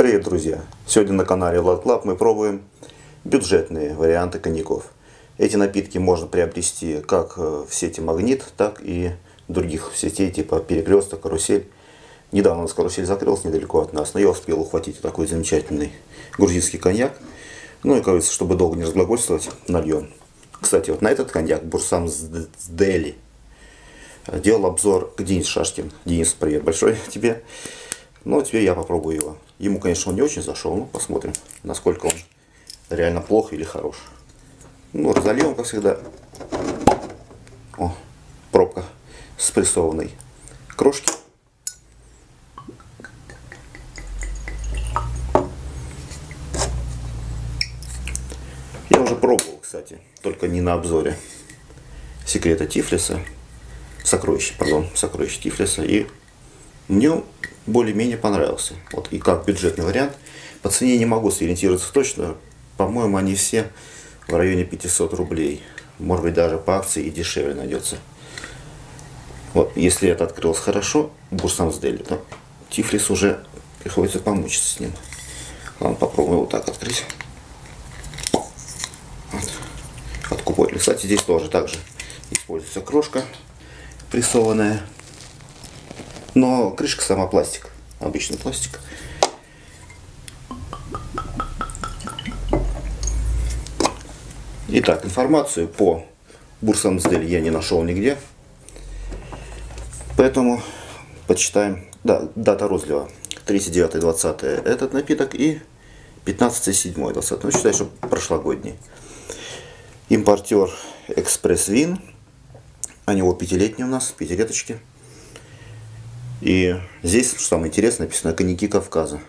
Привет, друзья! Сегодня на канале Vlad Club мы пробуем бюджетные варианты коньяков. Эти напитки можно приобрести как в сети Магнит, так и других сетей типа Перекресток, Карусель. Недавно у нас карусель закрылась недалеко от нас, но я успел ухватить такой замечательный грузинский коньяк. Ну и, кажется, чтобы долго не разглагольствовать, нальем. Кстати, вот на этот коньяк Бурсамдзели делал обзор Денис Шашкин. Денис, привет большой тебе. Ну, теперь я попробую его. Ему, конечно, он не очень зашел, но посмотрим, насколько он реально плох или хорош. Ну, разольем, как всегда. О, пробка с прессованной крошки. Я уже пробовал, кстати, только не на обзоре. Секрета Тифлиса. Сокровища, пардон, сокровища Тифлиса. И мне более-менее понравился. Вот и как бюджетный вариант. По цене не могу сориентироваться точно. По-моему, они все в районе 500 рублей. Может быть, даже по акции и дешевле найдется. Вот, если это открылось хорошо, Бурсам сдели, то Тифлис уже приходится помучиться с ним. Ладно, попробуем вот так открыть. Вот. Откупорили. Кстати, здесь тоже также используется крошка прессованная. Но крышка сама пластик. Обычный пластик. Итак, информацию по Бурсамсдель я не нашел нигде. Поэтому почитаем. Да, дата розлива. 39-20 этот напиток и 15-7-20. Ну, считай, что прошлогодний. Импортер Экспресс Вин. Они вот пятилетние у нас, пятилеточки. И здесь, что самое интересное, написано «Коньяки Кавказа».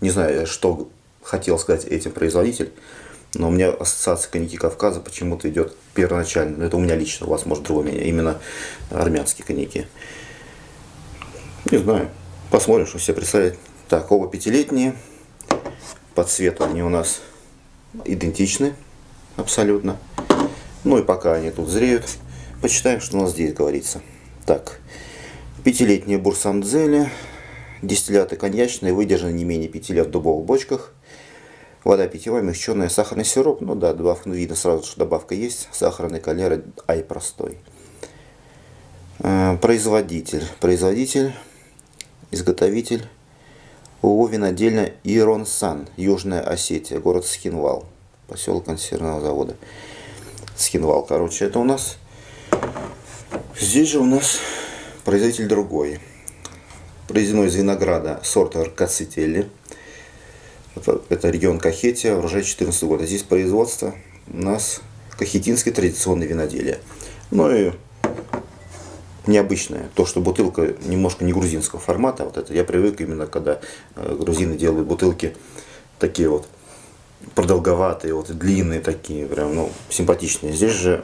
Не знаю, что хотел сказать этим производитель, но у меня ассоциация коньяки Кавказа почему-то идет первоначально. Это у меня лично, у вас может другое мнение. Именно армянские коньяки. Не знаю. Посмотрим, что все представляют. Так, оба пятилетние. По цвету они у нас идентичны абсолютно. Ну и пока они тут зреют, почитаем, что у нас здесь говорится. Так, Пятилетние бурсамдзели, дистилляты коньячные, выдержаны не менее 5 лет в дубовых бочках. Вода питьевая, мягченная, сахарный сироп. Ну да, добавка, ну, видно сразу, что добавка есть. Сахарный калера, ай простой. Э, производитель. Производитель, изготовитель. ООО «Винодельня Иронсан», Южная Осетия, город Скинвал, поселок консервного завода. Скинвал, короче, это у нас. Здесь же у нас Производитель другой. Произведено из винограда сорта Аркацителли. Это, это регион Кахетия, урожай 14 года. Здесь производство у нас кахетинское традиционное виноделие. Ну и необычное. То, что бутылка немножко не грузинского формата. Вот это я привык именно, когда э, грузины делают бутылки такие вот продолговатые, вот длинные такие, прям, ну, симпатичные. Здесь же,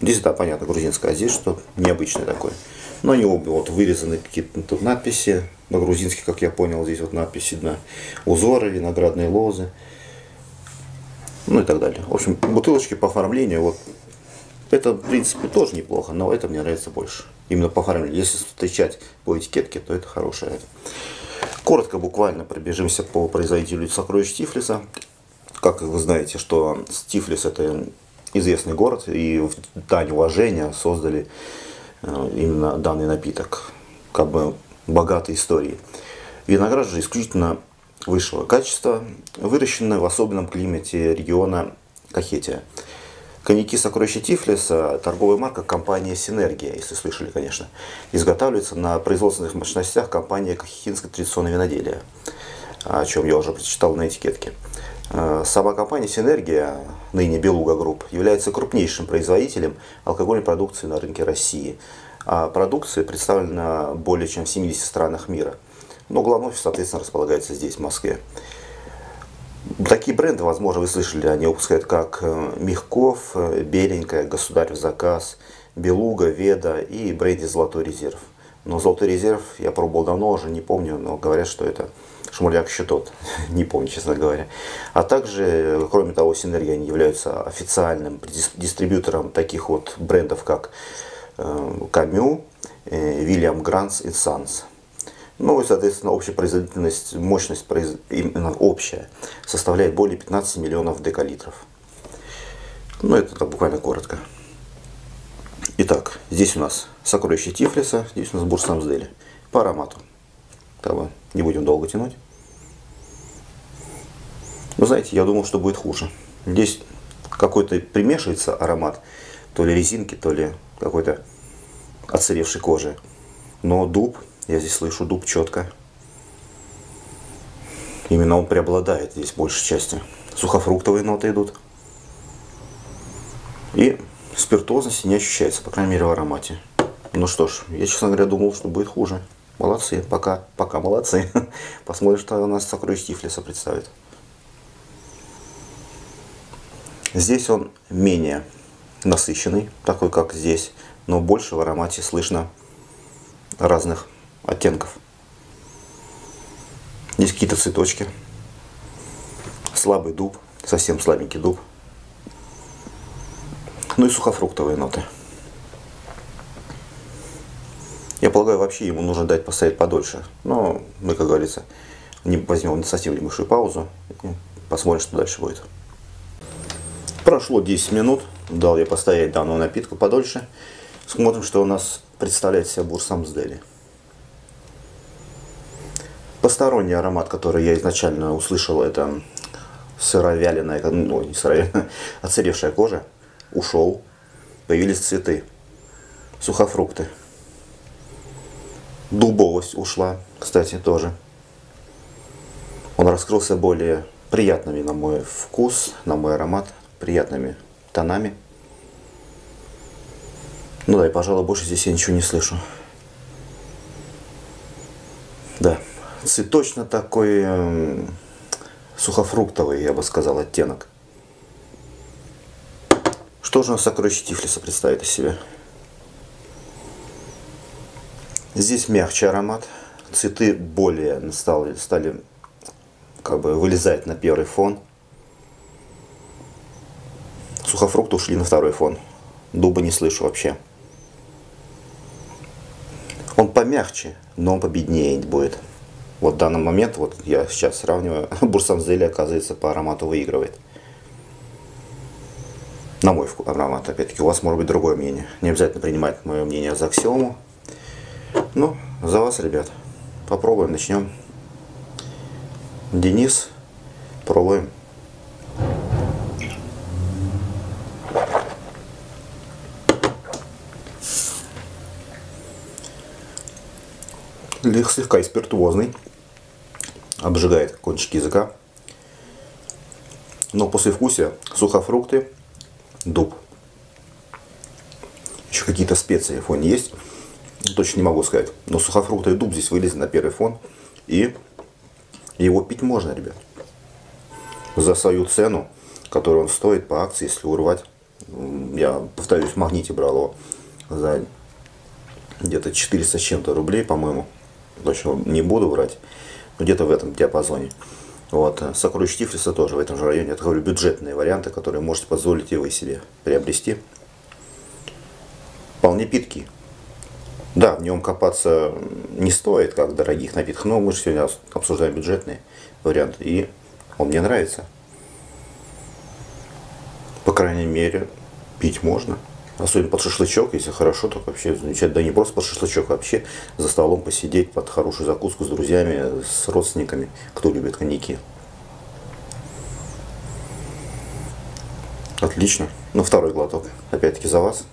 здесь, да, понятно, грузинское, а здесь что необычное такое. Но они оба вот вырезаны какие-то надписи по-грузински, как я понял, здесь вот надписи на узоры, виноградные лозы, ну и так далее. В общем, бутылочки по оформлению, вот это, в принципе, тоже неплохо, но это мне нравится больше. Именно по оформлению. Если встречать по этикетке, то это хорошее. Коротко, буквально пробежимся по производителю сокровищ Тифлиса. Как вы знаете, что Тифлис это известный город, и в дань уважения создали именно данный напиток, как бы богатой историей. Виноград же исключительно высшего качества, выращенный в особенном климате региона Кахетия. Коньяки «Сокровища Тифлиса» – торговая марка компании «Синергия», если слышали, конечно, изготавливается на производственных мощностях компании «Кахетинское традиционное виноделие», о чем я уже прочитал на этикетке. Э, сама компания «Синергия», ныне «Beluga Group», является крупнейшим производителем алкогольной продукции на рынке России. А продукция представлена более чем в 70 странах мира. Но главный офис, соответственно, располагается здесь, в Москве. Такие бренды, возможно, вы слышали, они выпускают как э, Мягков, э, Беленькая, Государь в заказ, Белуга, Веда и бренди Золотой резерв. Но Золотой резерв я пробовал давно, уже не помню, но говорят, что это Шмуляк еще тот, не помню, честно говоря. А также, кроме того, Синергия, они являются официальным дистрибьютором таких вот брендов, как э, Камю, Вильям Гранс и Санс. Ну и, соответственно, общая производительность, мощность именно общая составляет более 15 миллионов декалитров. Ну, это так буквально коротко. Итак, здесь у нас сокровище Тифлиса, здесь у нас Бурсамсдели. По аромату. Того, не будем долго тянуть. Но знаете, я думал, что будет хуже. Здесь какой-то примешивается аромат, то ли резинки, то ли какой-то отсыревшей кожи. Но дуб, я здесь слышу дуб четко. Именно он преобладает здесь большей части. Сухофруктовые ноты идут. И спиртозности не ощущается, по крайней мере в аромате. Ну что ж, я, честно говоря, думал, что будет хуже. Молодцы, пока, пока молодцы. Посмотрим, что у нас сокровище Тифлиса представит. Здесь он менее насыщенный, такой как здесь, но больше в аромате слышно разных оттенков. Здесь какие-то цветочки, слабый дуб, совсем слабенький дуб, ну и сухофруктовые ноты. Я полагаю, вообще ему нужно дать постоять подольше. Но мы, как говорится, не возьмем не совсем небольшую паузу. Посмотрим, что дальше будет. Прошло 10 минут. Дал я постоять данную напитку подольше. Смотрим, что у нас представляет себя бурсамсдели. Посторонний аромат, который я изначально услышал, это сыровяленая, ну не сыровяленая, отсыревшая кожа, ушел. Появились цветы, сухофрукты. Дубовость ушла, кстати, тоже. Он раскрылся более приятными на мой вкус, на мой аромат приятными тонами. Ну да, и, пожалуй, больше здесь я ничего не слышу. Да, цветочно такой э, сухофруктовый, я бы сказал, оттенок. Что же у нас сокровище Тифлиса представит из себя? Здесь мягче аромат. Цветы более стали, стали как бы вылезать на первый фон. Сухофрукты ушли на второй фон. Дуба не слышу вообще. Он помягче, но он победнее будет. Вот в данный момент, вот я сейчас сравниваю, Бурсанзели, оказывается, по аромату выигрывает. На мой вкус аромат, опять-таки, у вас может быть другое мнение. Не обязательно принимать мое мнение за аксиому. Ну, за вас, ребят. Попробуем, начнем. Денис, пробуем. Слегка и спиртуозный. Обжигает кончики языка. Но после вкуса сухофрукты, дуб. Еще какие-то специи в фоне есть. Точно не могу сказать. Но сухофрукты и дуб здесь вылезли на первый фон. И его пить можно, ребят. За свою цену, которую он стоит по акции, если урвать. Я, повторюсь, в магните брал его за где-то 400 с чем-то рублей, по-моему точно не буду врать, где-то в этом диапазоне. Вот. Сокровище Тифлиса тоже в этом же районе. Это, говорю, бюджетные варианты, которые можете позволить и вы себе приобрести. Вполне питкий. Да, в нем копаться не стоит, как в дорогих напитках, но мы же сегодня обсуждаем бюджетный вариант, и он мне нравится. По крайней мере, пить можно. Особенно под шашлычок, если хорошо, то вообще замечательно. Да не просто под шашлычок, а вообще за столом посидеть под хорошую закуску с друзьями, с родственниками, кто любит коньяки. Отлично. Ну, второй глоток. Опять-таки за вас.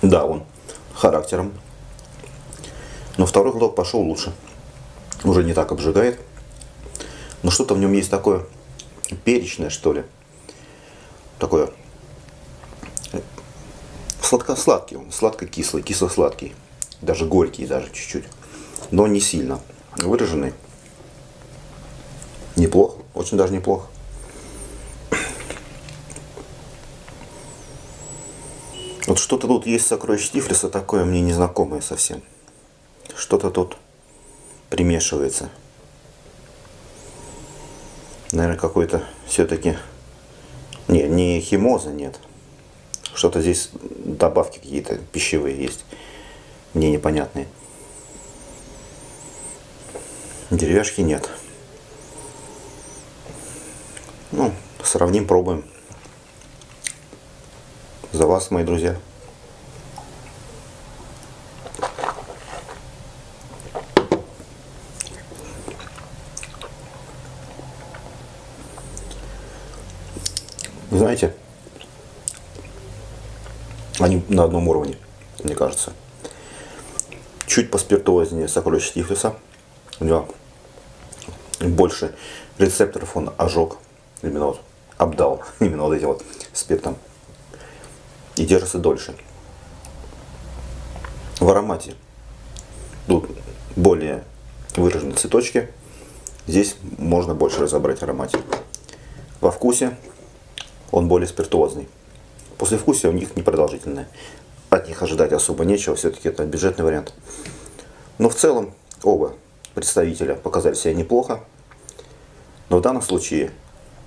Да, он характером. Но второй глоток пошел лучше. Уже не так обжигает. Но что-то в нем есть такое перечное, что ли. Такое сладко-сладкий он, сладко-кислый, кисло-сладкий. Даже горький, даже чуть-чуть. Но не сильно выраженный. Неплохо, очень даже неплохо. Вот что-то тут есть сокровище Тифлиса такое мне незнакомое совсем. Что-то тут примешивается наверное, какой-то все-таки Не, не химоза, нет. Что-то здесь добавки какие-то пищевые есть. Мне непонятные. Деревяшки нет. Ну, сравним, пробуем. За вас, мои друзья. Знаете, они на одном уровне, мне кажется. Чуть поспиртуознее сокровище Тифлиса. У него больше рецепторов он ожог, именно вот обдал, именно вот этим вот спиртом. И держится дольше. В аромате тут более выраженные цветочки. Здесь можно больше разобрать аромате. Во вкусе он более спиртуозный. Послевкусие у них непродолжительное. От них ожидать особо нечего, все-таки это бюджетный вариант. Но в целом оба представителя показали себя неплохо. Но в данном случае,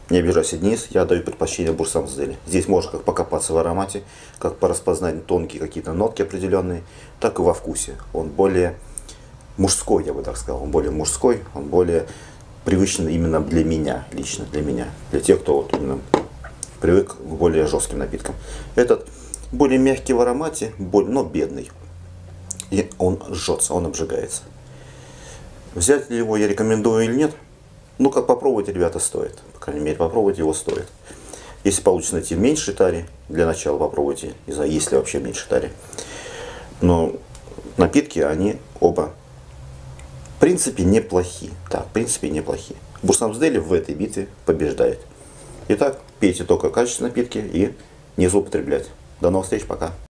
не обижайся Денис, я даю предпочтение Бурсамсделе. Здесь можно как покопаться в аромате, как пораспознать тонкие какие-то нотки определенные, так и во вкусе. Он более мужской, я бы так сказал. Он более мужской, он более привычный именно для меня, лично для меня. Для тех, кто вот именно привык к более жестким напиткам. Этот более мягкий в аромате, но бедный. И он жжется, он обжигается. Взять ли его я рекомендую или нет? Ну, как попробовать, ребята, стоит. По крайней мере, попробовать его стоит. Если получится найти меньше тари, для начала попробуйте. Не знаю, есть ли вообще меньше тари. Но напитки, они оба, в принципе, неплохие. Да, в принципе, неплохие. Бурсамсдели в этой битве побеждает. Итак, пейте только качественные напитки и не злоупотреблять. До новых встреч, пока.